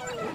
Oh!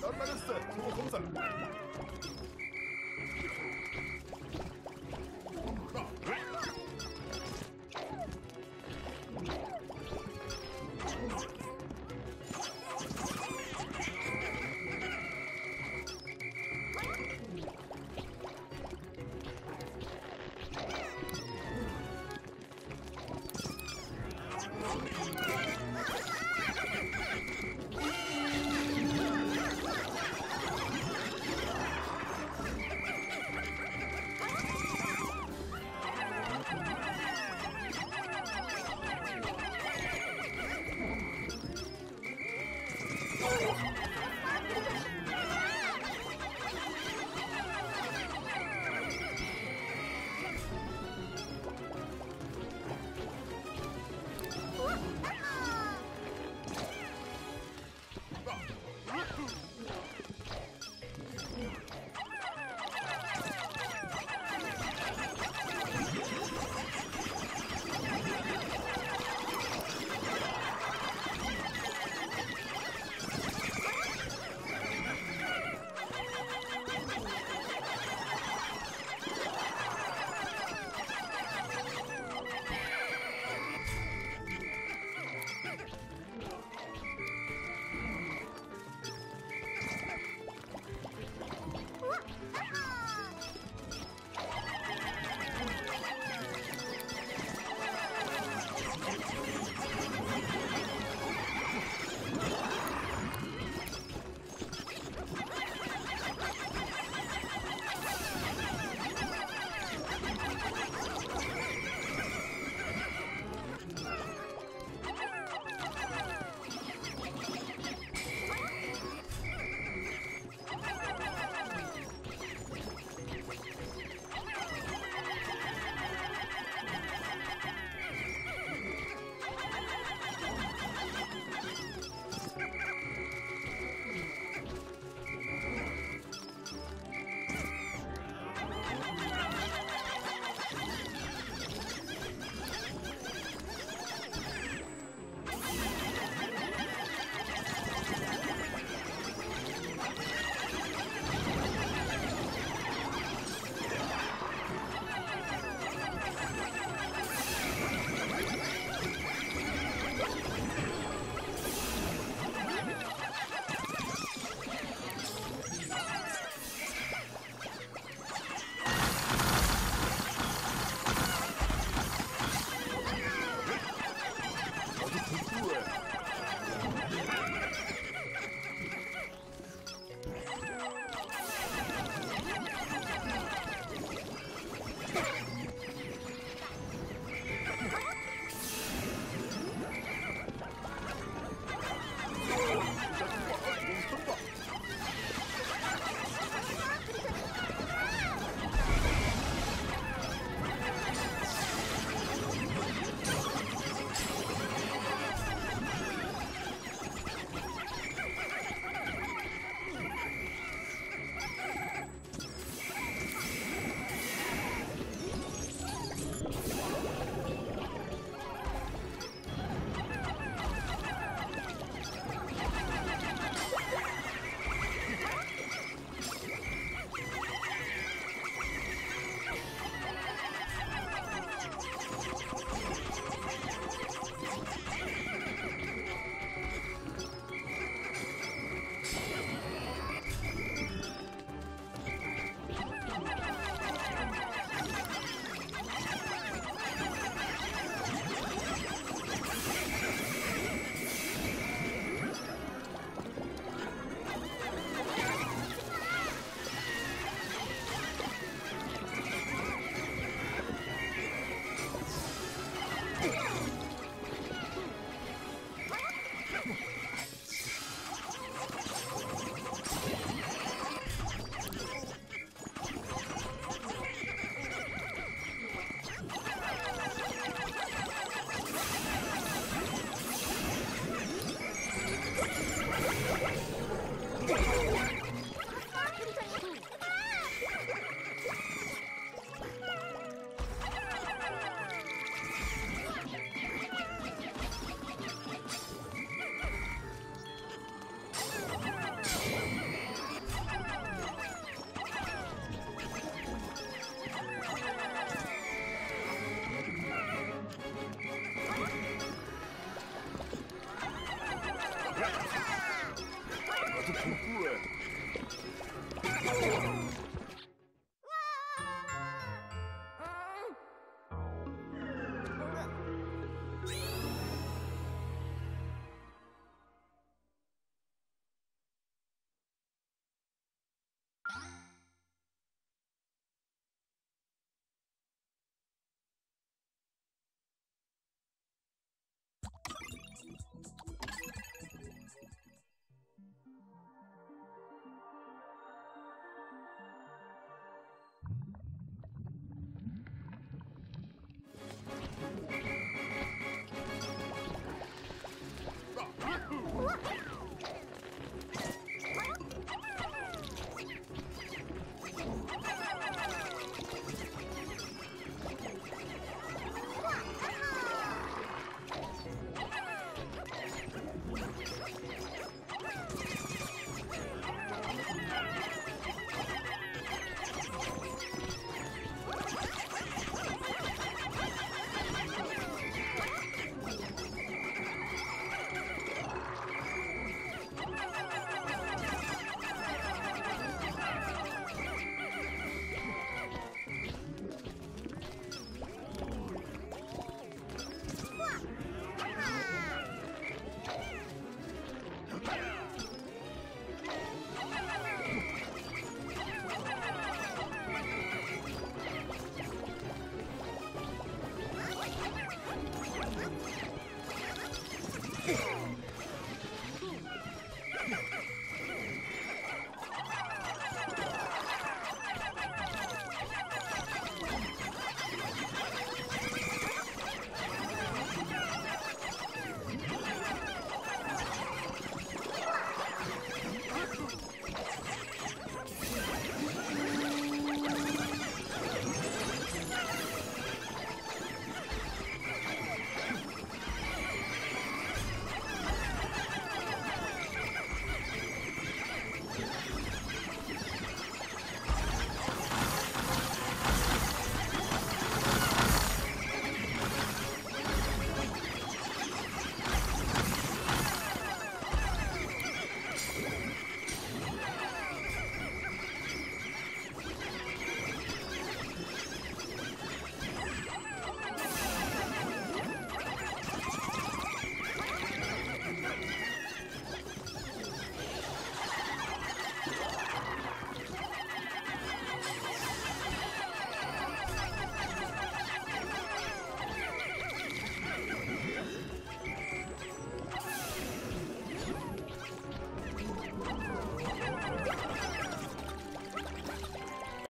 난 맞았어. 저거 검사.